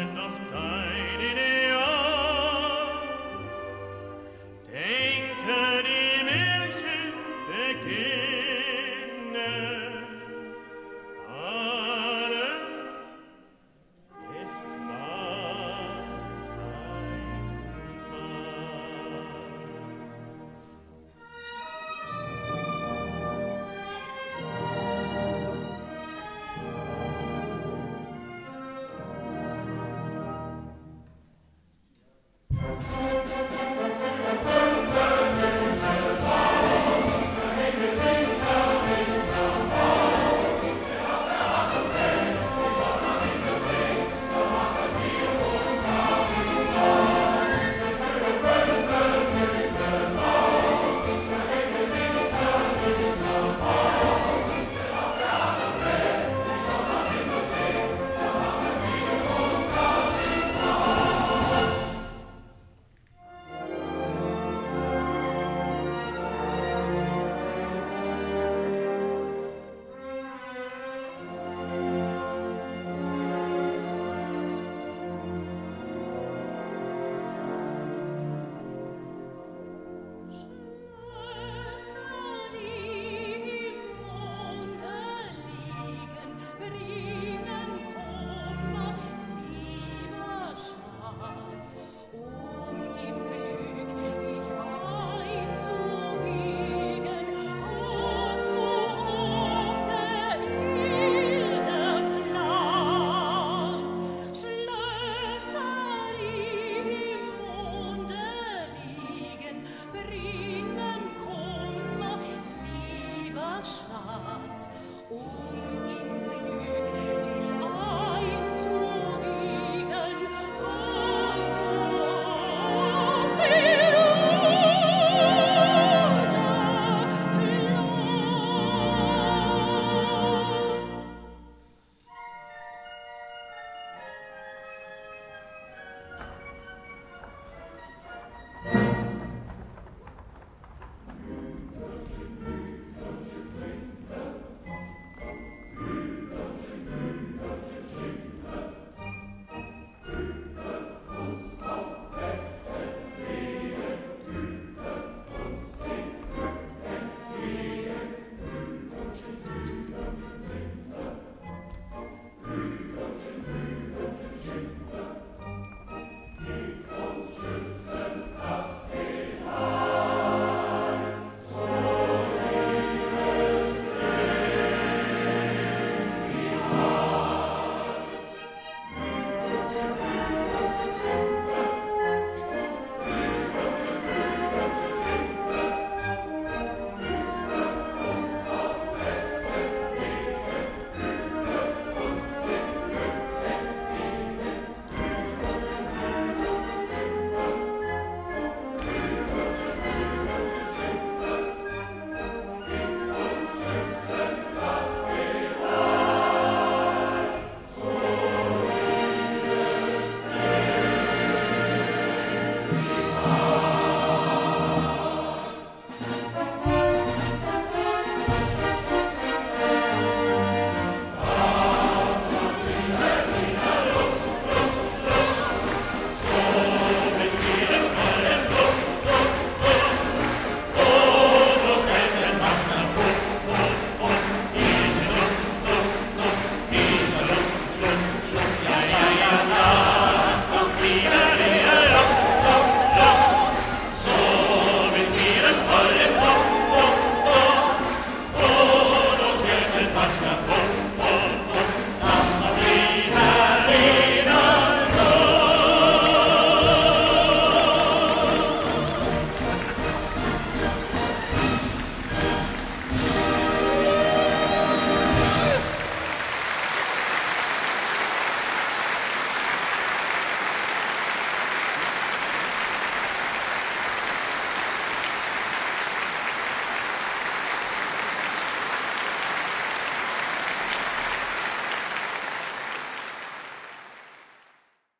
Denke